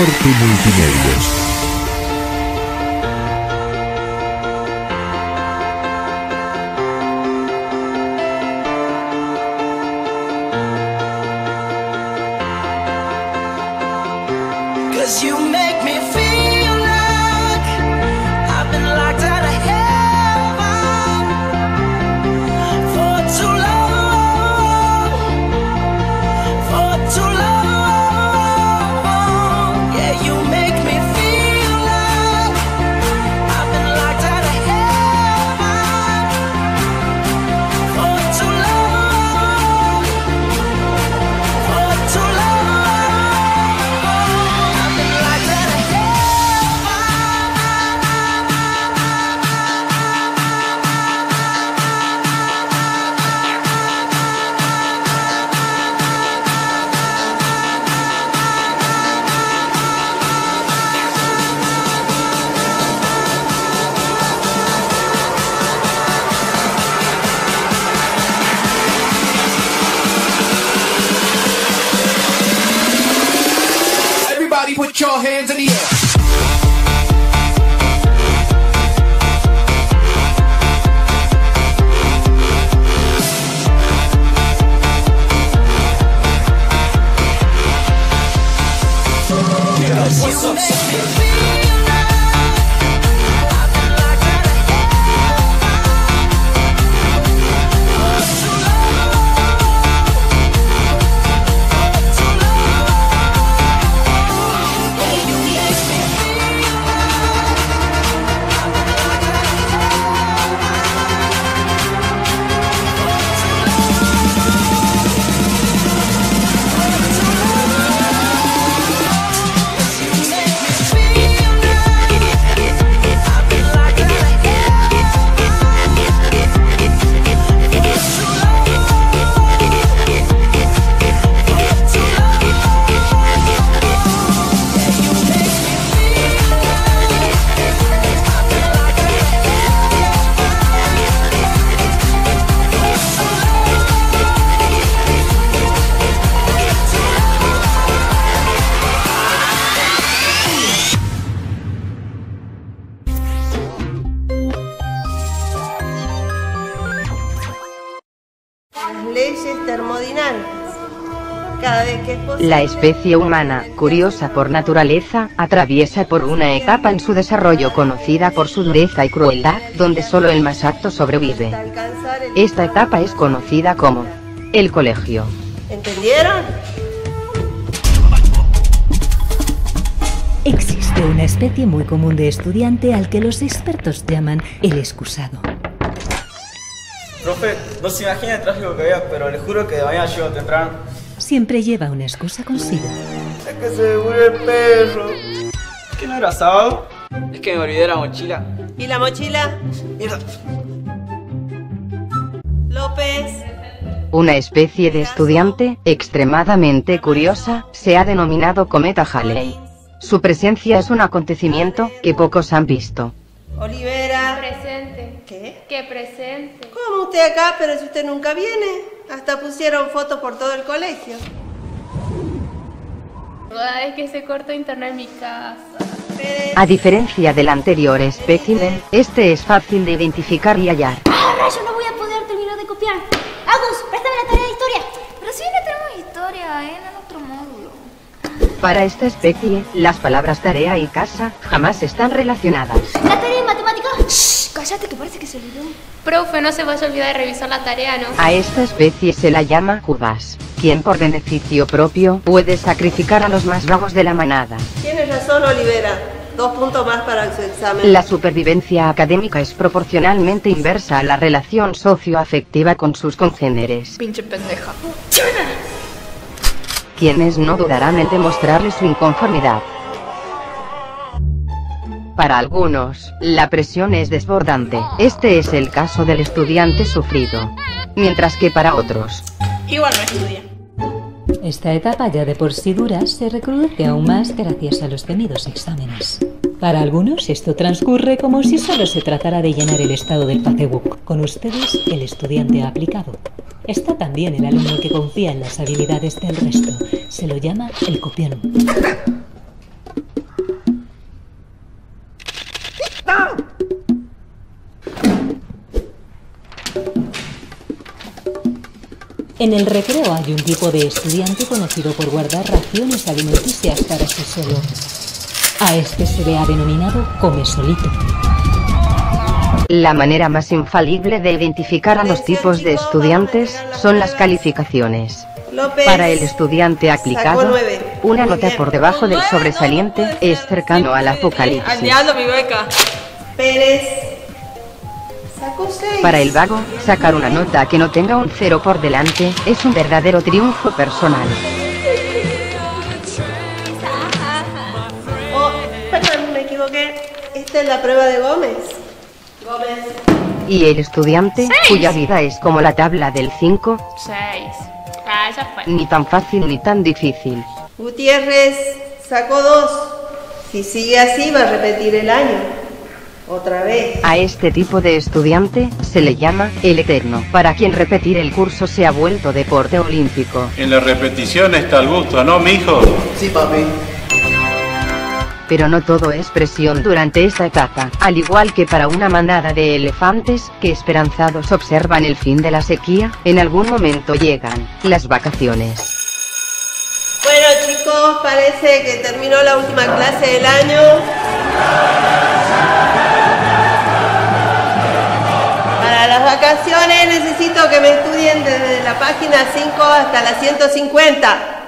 Norte Multimedios. Hands in the air. What's up? Leyes termodinámicas. Cada vez que es posible. La especie humana, curiosa por naturaleza, atraviesa por una etapa en su desarrollo conocida por su dureza y crueldad, donde solo el más apto sobrevive. Esta etapa es conocida como el colegio. ¿Entendieron? Existe una especie muy común de estudiante al que los expertos llaman el excusado. Profe, no se imagina el tráfico que había, pero le juro que de mañana llego temprano. Siempre lleva una excusa consigo. Es que se me murió el perro. ¿Qué no era sábado? Es que me olvidé la mochila. ¿Y la mochila? Mierda. López. Una especie de estudiante, extremadamente curiosa, se ha denominado cometa Halley. Su presencia es un acontecimiento que pocos han visto. Olivera. Presente. ¿Qué? Que presente. ¿Cómo usted acá? Pero si usted nunca viene. Hasta pusieron fotos por todo el colegio. Cada vez que se corta internet en mi casa. A diferencia del anterior espécimen, este es fácil de identificar y hallar. ¡Ah, rayo! No voy a poder terminar de copiar. Agus, préstame la tarea de historia. Pero si no tenemos historia, ¿eh? En el otro módulo. Para esta especie, las palabras tarea y casa jamás están relacionadas. La tarea de matemáticas. Cállate que parece que se olvidó. Profe, no se vaya a olvidar de revisar la tarea, ¿no? A esta especie se la llama Judas, quien por beneficio propio puede sacrificar a los más vagos de la manada. Tienes razón, Olivera. Dos puntos más para su examen. La supervivencia académica es proporcionalmente inversa a la relación socioafectiva con sus congéneres, Pinche pendeja. quienes no dudarán en demostrarle su inconformidad. Para algunos, la presión es desbordante. Este es el caso del estudiante sufrido. Mientras que para otros, Igual no estudia. Esta etapa ya de por sí dura se recrudece aún más gracias a los temidos exámenes. Para algunos esto transcurre como si solo se tratara de llenar el estado del Facebook. Con ustedes, el estudiante aplicado. Está también el alumno que confía en las habilidades del resto. Se lo llama el copión. En el recreo hay un tipo de estudiante conocido por guardar raciones alimenticias para sí solo. A este se le ha denominado come solito. La manera más infalible de identificar a los tipos de estudiantes son las calificaciones. Para el estudiante aplicado, una nota por debajo del sobresaliente es cercano al Al apocalipsis. diablo mi beca. Pérez. Para el vago, sacar una nota que no tenga un cero por delante es un verdadero triunfo personal. Oh, perdón, me equivoqué. Esta es la prueba de Gómez. Gómez. Y el estudiante, cuya vida es como la tabla del 5, Seis. Ah, esa fue. ni tan fácil ni tan difícil. Gutiérrez sacó dos. Si sigue así va a repetir el año. Otra vez. A este tipo de estudiante se le llama el eterno, para quien repetir el curso se ha vuelto deporte olímpico. En la repetición está el gusto, ¿no, mijo? Sí, papi. Pero no todo es presión durante esta etapa, al igual que para una manada de elefantes, que esperanzados observan el fin de la sequía, en algún momento llegan las vacaciones. Bueno chicos, parece que terminó la última clase del año. Vacaciones necesito que me estudien desde la página 5 hasta la 150.